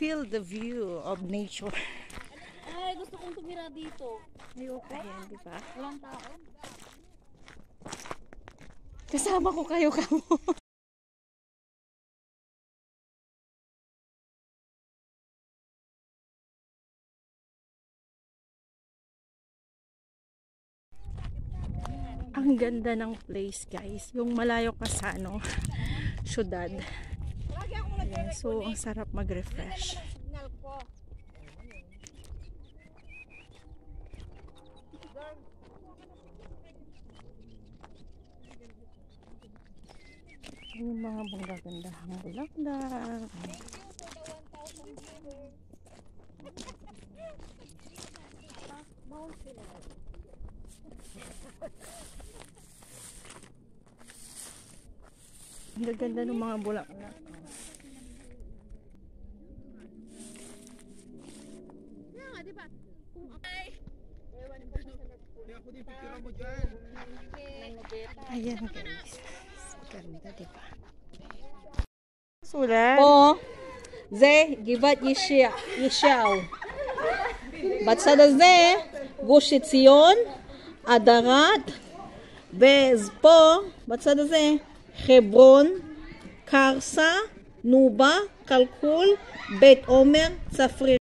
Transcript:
Feel the view of nature. Ay, gusto kong tumira dito. Ayoko. Ayan, di ba? Walang tao. Kasama ko kayo kamo. Ang ganda ng place, guys. Yung malayo ka sa ano, syudad. Ayan, so, ang sarap mag-refresh. Yung mga magagandahang bulaklak. Ang gaganda ng mga bulaklak. Ayan guys. Ganda, di ba? Sulat. פה זה גבעת ישע- ישעיהו. בצד הזה גוש עציון, עדרת, ופה, בצד הזה, חברון, קרסה, נובה, כלכול, בית עומר, צפריר.